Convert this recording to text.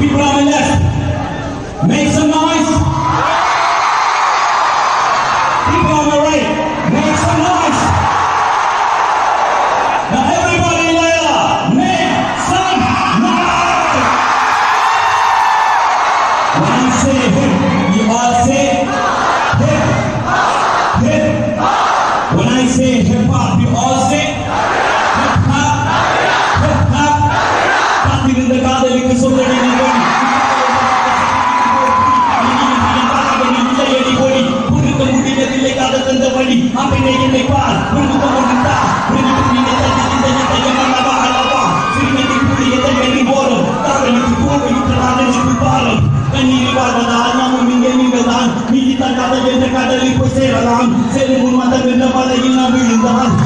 People on my left, make some noise. People on my right, make some noise. Now everybody. When I say hip, you all say hip, hip. When I say hip hop, you all say ini apa yang ingin bebas. Berluka wanita Berluka ini dan cintanya saya menambah alawa Sini. Dipulih dan jadi bola Taruh di tubuh ini terlalu cukup balap Dan ini barbadan namun minggu minggadan Militan kata jentah kata lipu seralam Seribu mata benda pada ingin ambil